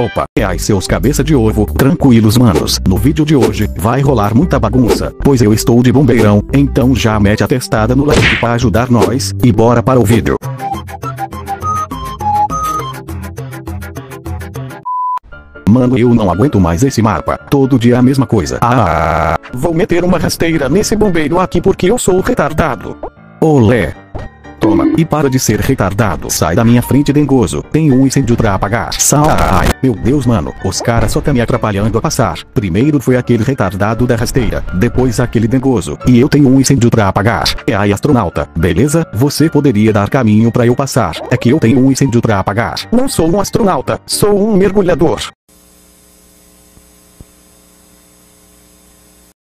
Opa, é aí seus cabeça de ovo, tranquilos manos. No vídeo de hoje, vai rolar muita bagunça, pois eu estou de bombeirão, então já mete a testada no like pra ajudar nós, e bora para o vídeo. Mano, eu não aguento mais esse mapa. Todo dia a mesma coisa. Ah, vou meter uma rasteira nesse bombeiro aqui porque eu sou retardado. Olé. E para de ser retardado. Sai da minha frente, dengoso. Tem um incêndio pra apagar. Sai. Meu Deus, mano. Os caras só tá me atrapalhando a passar. Primeiro foi aquele retardado da rasteira. Depois aquele dengoso. E eu tenho um incêndio pra apagar. É aí, astronauta. Beleza? Você poderia dar caminho pra eu passar. É que eu tenho um incêndio pra apagar. Não sou um astronauta. Sou um mergulhador.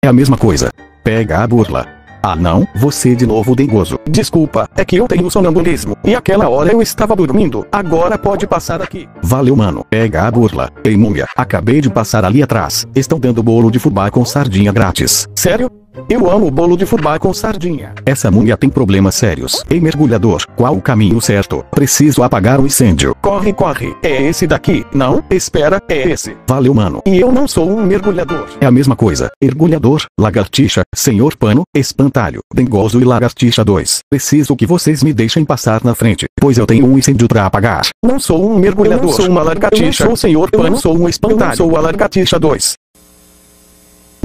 É a mesma coisa. Pega a burla. Ah não, você de novo dengoso. Desculpa, é que eu tenho sonambulismo. E aquela hora eu estava dormindo. Agora pode passar aqui. Valeu mano. Pega a burla. Ei múmia, acabei de passar ali atrás. Estão dando bolo de fubá com sardinha grátis. Sério? Eu amo bolo de fubá com sardinha. Essa múmia tem problemas sérios. Ei mergulhador, qual o caminho certo? Preciso apagar o incêndio. Corre, corre. É esse daqui. Não, espera, é esse. Valeu mano. E eu não sou um mergulhador. É a mesma coisa. Mergulhador, lagartixa, senhor pano, espantalho, dengoso e lagartixa 2. Preciso que vocês me deixem passar na frente, pois eu tenho um incêndio pra apagar. Não sou um mergulhador. Eu não sou uma lagartixa. Eu não sou o senhor pano. Eu não sou um espantalho. Eu sou a lagartixa 2.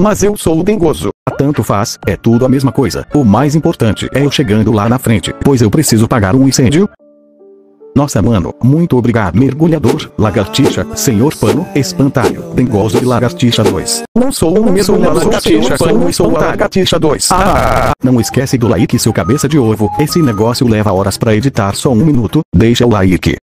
Mas eu sou o dengoso. Tanto faz, é tudo a mesma coisa. O mais importante é eu chegando lá na frente, pois eu preciso pagar um incêndio. Nossa mano, muito obrigado mergulhador, lagartixa, senhor pano, espantalho, dengoso e lagartixa 2. Não sou um mergulhador, lagartixa, pano, sou a lagartixa 2. Ah, não esquece do like seu cabeça de ovo, esse negócio leva horas pra editar só um minuto, deixa o like.